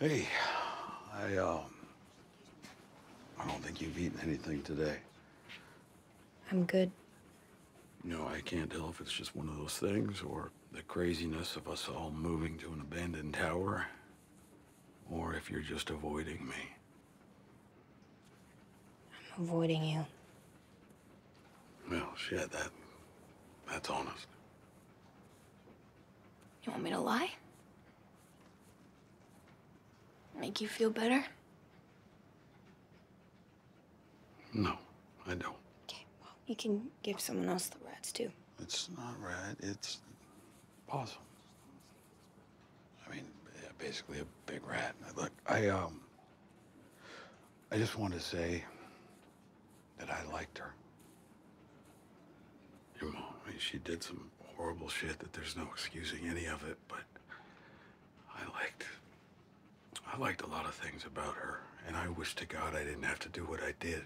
Hey, I, um, I don't think you've eaten anything today. I'm good. No, I can't tell if it's just one of those things or the craziness of us all moving to an abandoned tower, or if you're just avoiding me. I'm avoiding you. Well, shit, that, that's honest. You want me to lie? Make you feel better? No, I don't. Okay, well, you can give someone else the rats too. It's not rat, it's possum. I mean, yeah, basically a big rat. Look, I, um, I just wanted to say that I liked her. Your mom, I mean, she did some horrible shit that there's no excusing any of it, but I liked a lot of things about her, and I wish to God I didn't have to do what I did.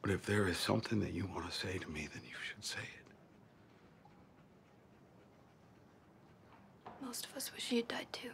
But if there is something that you want to say to me, then you should say it. Most of us wish you had died too.